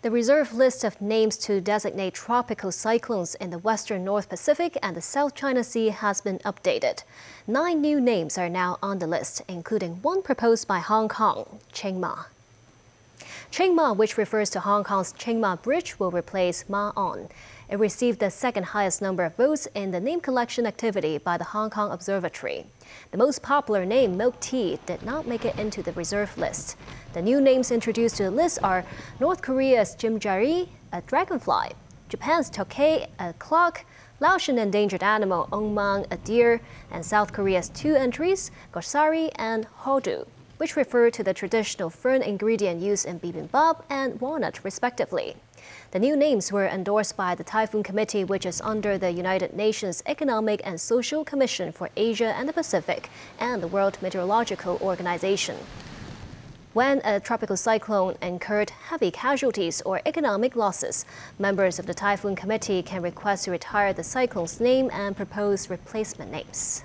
The reserve list of names to designate tropical cyclones in the western North Pacific and the South China Sea has been updated. Nine new names are now on the list, including one proposed by Hong Kong, Tsing Ma. Tsing Ma, which refers to Hong Kong's Tsing Ma Bridge, will replace Ma On. It received the second highest number of votes in the name collection activity by the Hong Kong Observatory. The most popular name, Milk Tea, did not make it into the reserve list. The new names introduced to the list are North Korea's Jimjari, a dragonfly, Japan's Tokei, a clock, Laotian endangered animal Ongmang, a deer, and South Korea's two entries, Gosari and Hodu, which refer to the traditional fern ingredient used in bibimbap and walnut, respectively. The new names were endorsed by the Typhoon Committee, which is under the United Nations Economic and Social Commission for Asia and the Pacific and the World Meteorological Organization. When a tropical cyclone incurred heavy casualties or economic losses, members of the Typhoon Committee can request to retire the cyclone's name and propose replacement names.